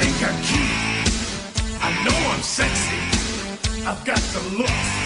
think I'm cute. I know I'm sexy. I've got the looks.